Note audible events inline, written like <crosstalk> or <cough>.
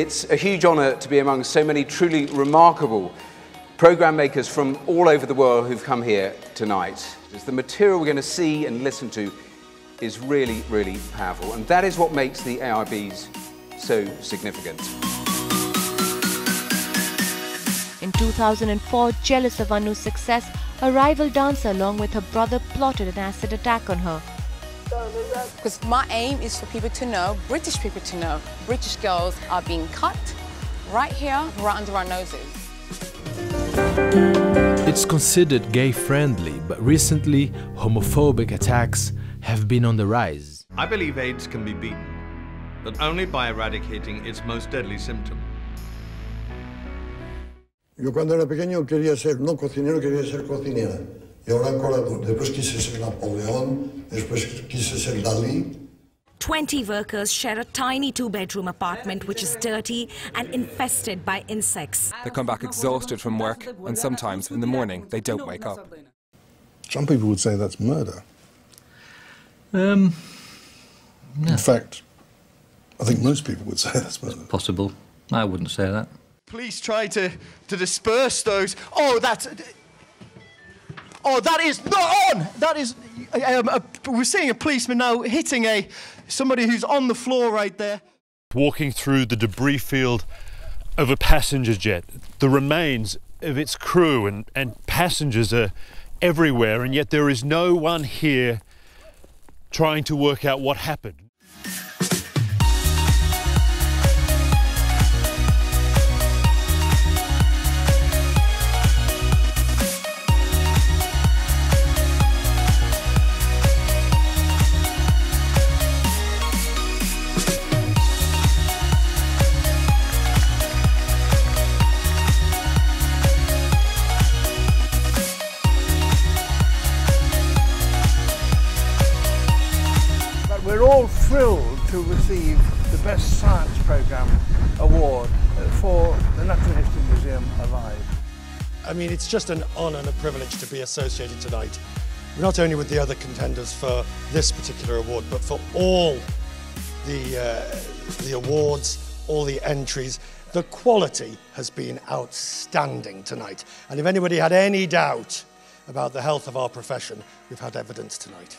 It's a huge honour to be among so many truly remarkable programme makers from all over the world who've come here tonight. As the material we're going to see and listen to is really, really powerful. And that is what makes the AIBs so significant. In 2004, jealous of Anu's success, a rival dancer along with her brother plotted an acid attack on her. Because my aim is for people to know, British people to know, British girls are being cut right here, right under our noses. It's considered gay-friendly, but recently homophobic attacks have been on the rise. I believe AIDS can be beaten, but only by eradicating its most deadly symptom. Yo cuando era pequeño quería ser, no cocinero, quería ser cocinera. Y ahora colador. Después quise ser Napoleón, después quise ser Dalí. 20 workers share a tiny two-bedroom apartment which is dirty and infested by insects. They come back exhausted from work and sometimes in the morning they don't wake up. Some people would say that's murder. Um, In fact, I think most people would say <laughs> that's murder. possible. I wouldn't say that. Police try to, to disperse those. Oh, that's. Oh, that is not on. That is. Um, a, we're seeing a policeman now hitting a somebody who's on the floor right there. Walking through the debris field of a passenger jet, the remains of its crew and, and passengers are everywhere, and yet there is no one here trying to work out what happened. We're all thrilled to receive the Best Science Programme award for the Natural History Museum Alive. I mean, it's just an honour and a privilege to be associated tonight, not only with the other contenders for this particular award, but for all the, uh, the awards, all the entries. The quality has been outstanding tonight. And if anybody had any doubt about the health of our profession, we've had evidence tonight.